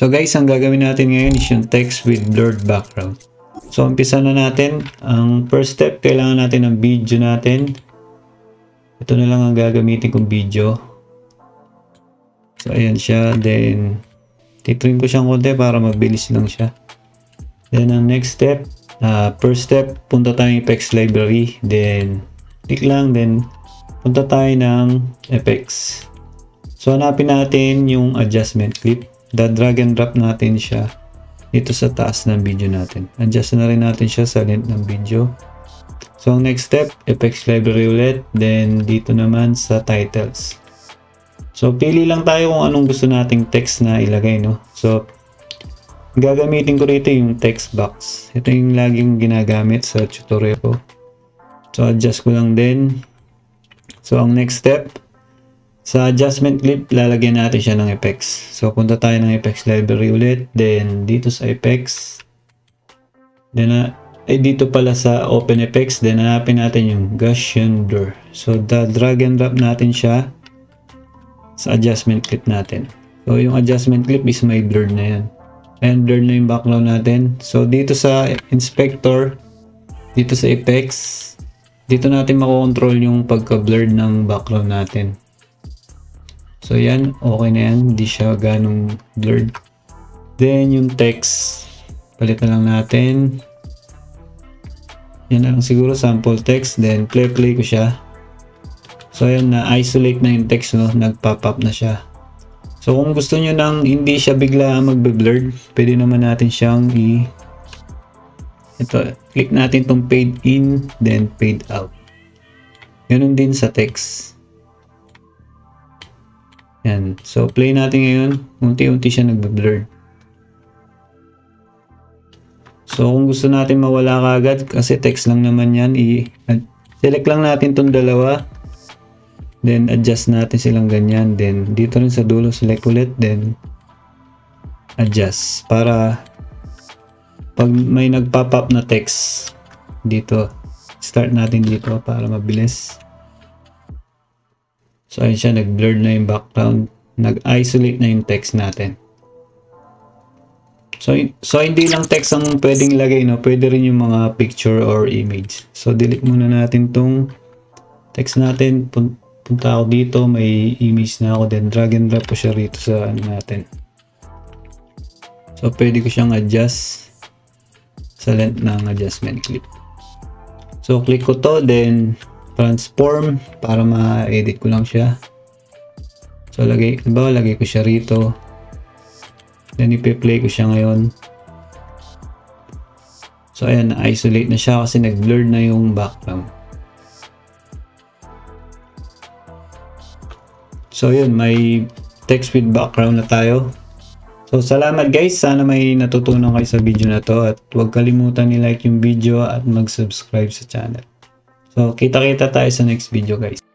So guys, ang gagawin natin ngayon is yung text with blurred background. So umpisa na natin. Ang first step, kailangan natin ng video natin. Ito na lang ang gagamitin kong video. So ayan siya. Then, titrim ko siyang konti para mabilis lang siya. Then ang next step, uh, first step, punta tayo Apex library. Then, click lang. Then, punta tayo ng effects. So hanapin natin yung adjustment clip da-drag and drop natin siya dito sa taas ng video natin. Adjust na rin natin siya sa length ng video. So, ang next step, Apex Library ulit. Then, dito naman sa titles. So, pili lang tayo kung anong gusto nating text na ilagay, no? So, gagamitin ko rito yung text box. Ito yung laging ginagamit sa tutorial ko. So, adjust ko lang din. So, ang next step, sa adjustment clip, lalagyan natin siya ng effects. So, punta tayo ng effects library ulit. Then, dito sa effects. Then, uh, eh, dito pala sa open effects. Then, hanapin natin yung Gaussian blur. So, da drag and drop natin siya sa adjustment clip natin. So, yung adjustment clip is may blur na yan. And blur na yung background natin. So, dito sa inspector, dito sa effects, dito natin makokontrol yung pagka-blurred ng background natin. So yan, okay na yan. Hindi siya ganong blurred. Then yung text, palitan lang natin. Yan na lang siguro sample text. Then play play ko siya. So yan na isolate na yung text no, nag-pop up na siya. So kung gusto niyo nang hindi siya bigla magbe-blurred, pwede naman natin siyang i ito, click natin tong fade in, then fade out. Ganun din sa text. Yan. So, play natin ngayon. Unti-unti siya nagbe-blur. So, kung gusto natin mawala kagad, kasi text lang naman yan, i-select lang natin tong dalawa. Then, adjust natin silang ganyan. Then, dito rin sa dulo, select ulit. Then, adjust. Para, pag may nag-pop up na text, dito, start natin dito para mabilis. So ayun siya, nag-blur na yung background. Nag-isolate na yung text natin. So, so hindi lang text ang pwedeng ilagay, no? Pwede rin yung mga picture or image. So delete muna natin tong text natin. Punta ako dito, may image na ako. Then drag and drop ko siya rito sa ano natin. So pwede ko siyang adjust sa length ng adjustment clip. So click ko to, then transform para ma-edit ko lang siya. So lagay, diba, lagay ko siya rito. Then ipe-play ko siya ngayon. So ayan, na-isolate na siya kasi nag-blur na yung background. So yun, may text with background na tayo. So salamat guys, sana may natutunan kayo sa video na to at huwag kalimutan ni-like yung video at mag-subscribe sa channel. So, kita-kita tayo sa next video guys.